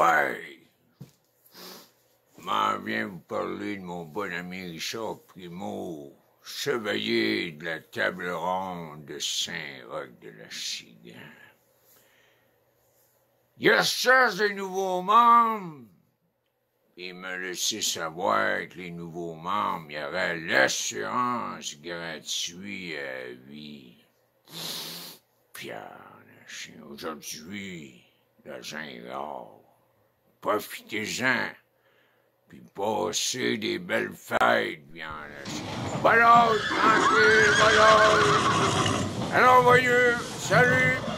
Ouais. M'en viens vous parler de mon bon ami Richard Primo, chevalier de la table ronde de Saint-Roch de la Chigan. Il recherche des nouveaux membres. Il m'a laissé savoir que les nouveaux membres, il y aurait l'assurance gratuite à vie. Pierre, aujourd'hui, est rare. Profitez-en, puis passez des belles fêtes, bien Voilà, tranquille, voilà. Alors, voyez, salut!